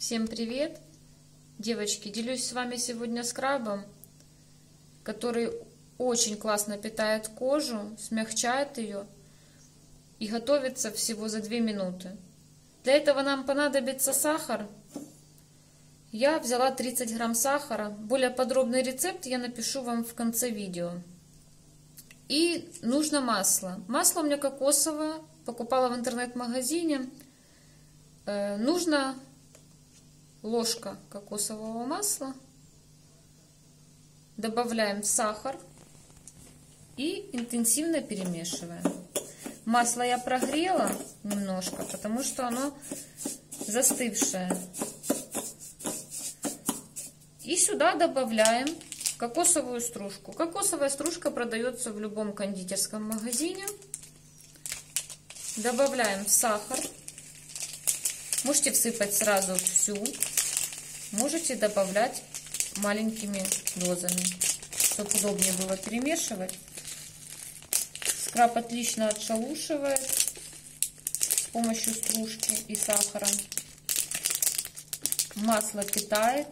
Всем привет! Девочки, делюсь с вами сегодня скрабом, который очень классно питает кожу, смягчает ее и готовится всего за 2 минуты. Для этого нам понадобится сахар. Я взяла 30 грамм сахара. Более подробный рецепт я напишу вам в конце видео. И нужно масло. Масло у меня кокосовое, покупала в интернет-магазине. Э, нужно ложка кокосового масла. Добавляем сахар и интенсивно перемешиваем. Масло я прогрела немножко, потому что оно застывшее. И сюда добавляем кокосовую стружку. Кокосовая стружка продается в любом кондитерском магазине. Добавляем сахар. Можете всыпать сразу всю. Можете добавлять маленькими дозами, чтобы удобнее было перемешивать. Скраб отлично отшелушивает с помощью стружки и сахара. Масло питает.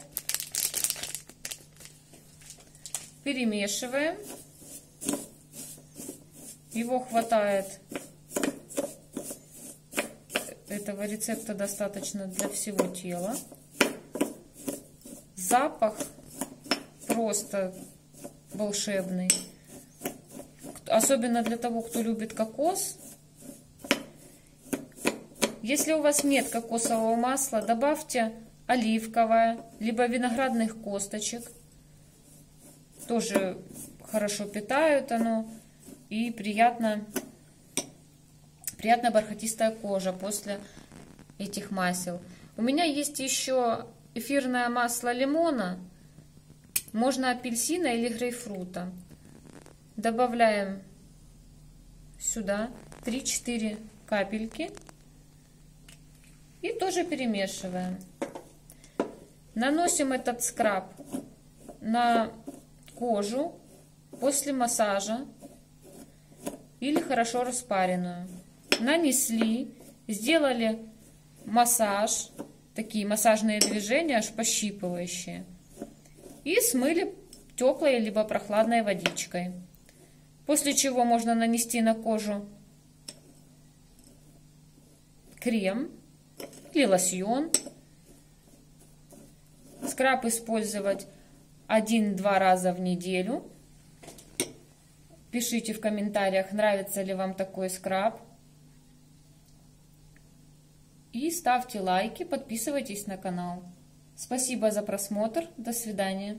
Перемешиваем. Его хватает этого рецепта достаточно для всего тела. Запах просто волшебный. Особенно для того, кто любит кокос. Если у вас нет кокосового масла, добавьте оливковое, либо виноградных косточек. Тоже хорошо питают оно и приятно приятная бархатистая кожа после этих масел. У меня есть еще эфирное масло лимона, можно апельсина или грейпфрута. Добавляем сюда 3-4 капельки и тоже перемешиваем. Наносим этот скраб на кожу после массажа или хорошо распаренную нанесли, сделали массаж, такие массажные движения, аж пощипывающие, и смыли теплой либо прохладной водичкой. После чего можно нанести на кожу крем или лосьон. Скраб использовать один-два раза в неделю. Пишите в комментариях, нравится ли вам такой скраб. И ставьте лайки, подписывайтесь на канал. Спасибо за просмотр. До свидания.